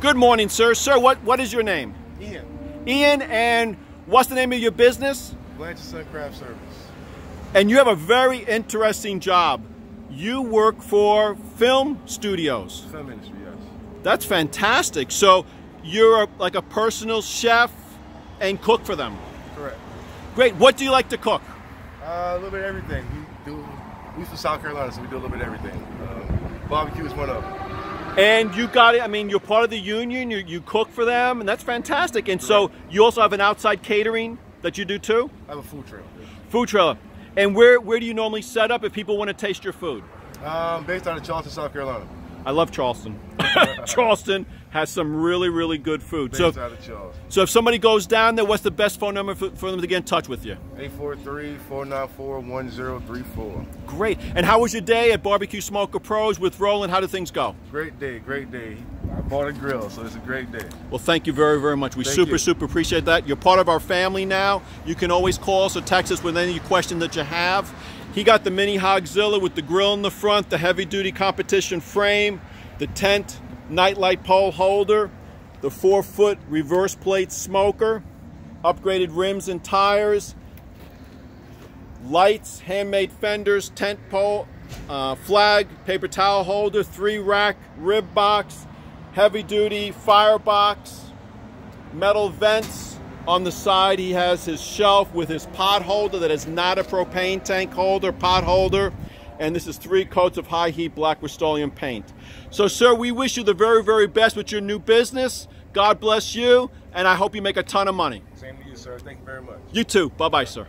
Good morning, sir. Sir, what, what is your name? Ian. Ian, and what's the name of your business? Blanchard Sun Craft Service. And you have a very interesting job. You work for film studios. Film industry, yes. That's fantastic. So you're a, like a personal chef and cook for them. Correct. Great. What do you like to cook? Uh, a little bit of everything. We do. We're from South Carolina, so we do a little bit of everything. Um, barbecue is one of them. And you got it. I mean, you're part of the union. You, you cook for them, and that's fantastic. And so you also have an outside catering that you do too. I have a food trailer. Food trailer. And where where do you normally set up if people want to taste your food? Um, based out of Charleston, South Carolina. I love Charleston. Charleston has some really really good food. Based So out of Charleston. so if somebody goes down there, what's the best phone number for, for them to get in touch with you? 843-494-1034. Great. And how was your day at Barbecue Smoker Pros with Roland? How did things go? Great day, great day. Bought a grill, so it's a great day. Well, thank you very, very much. We Thank super, you. super appreciate that. You're part of our family now. You can always call us or text us with any question that you have. He got the mini Hogzilla with the grill in the front, the heavy duty competition frame, the tent, nightlight pole holder, the four foot reverse plate smoker, upgraded rims and tires, lights, handmade fenders, tent pole, uh, flag, paper towel holder, three rack rib box, heavy duty firebox, metal vents. On the side, he has his shelf with his pot holder that is not a propane tank holder, pot holder. And this is three coats of high heat black Rust-Oleum paint. So, sir, we wish you the very, very best with your new business. God bless you, and I hope you make a ton of money. Same to you, sir. Thank you very much. You too. Bye bye, sir.